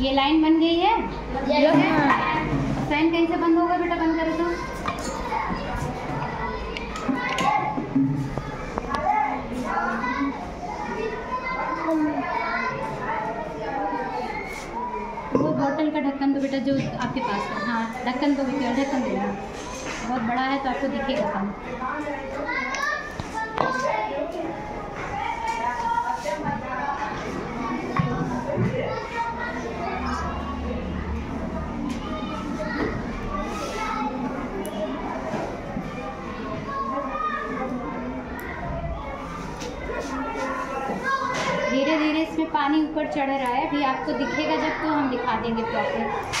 ये लाइन बन गई है? साइन हाँ। कहीं से बंद होगा बेटा बंद करे तो। वो बोतल का ढक्कन तो बेटा जो आपके पास है हाँ ढक्कन तो बेटा ढक्कन तो देना बहुत बड़ा है तो आपको दिखेगा कम। धीरे धीरे इसमें पानी ऊपर चढ़ रहा है। अभी आपको दिखेगा जब तो हम दिखा देंगे प्रॉपर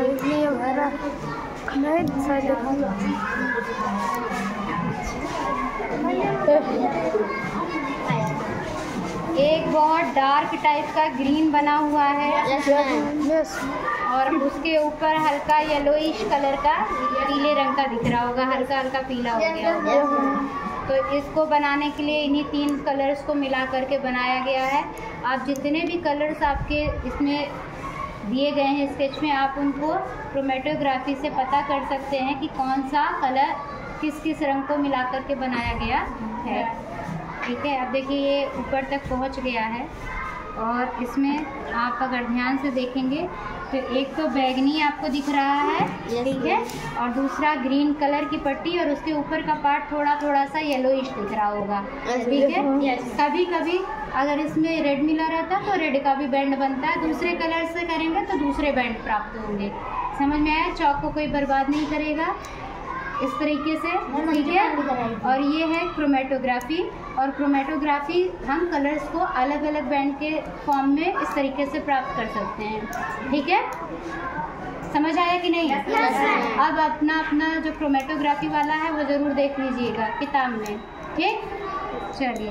है हमारा एक बहुत डार्क टाइप का ग्रीन बना हुआ है। यस और उसके ऊपर हल्का येलोइश कलर का पीले रंग का दिख रहा होगा। हल्का हल्का पीला हो गया। होगा तो इसको बनाने के लिए इन्हीं तीन कलर्स को मिला करके बनाया गया है। आप जितने भी कलर्स आपके इसमें दिए गए हैं स्केच में। आप उनको क्रोमेटोग्राफी से पता कर सकते हैं कि कौन सा कलर किस किस रंग को मिला करके बनाया गया है। ठीक है? अब देखिए ये ऊपर तक पहुँच गया है। और इसमें आप अगर ध्यान से देखेंगे तो एक तो बैगनी आपको दिख रहा है ठीक है? और दूसरा ग्रीन कलर की पट्टी और उसके ऊपर का पार्ट थोड़ा थोड़ा सा येलोइश दिख रहा होगा ठीक है? कभी कभी अगर इसमें रेड मिला रहता तो रेड का भी बैंड बनता है दूसरे कलर से करेंगे तो दूसरे बैंड प्राप्त होंगे। समझ में आया? चौक को कोई बर्बाद नहीं करेगा। इस तरीके से ठीक है? और ये है क्रोमेटोग्राफी और क्रोमेटोग्राफी हम कलर्स को अलग अलग बैंड के फॉर्म में इस तरीके से प्राप्त कर सकते हैं। ठीक है? समझ आया कि नहीं? अब अपना अपना जो क्रोमेटोग्राफी वाला है वो ज़रूर देख लीजिएगा किताब में। ठीक? चलिए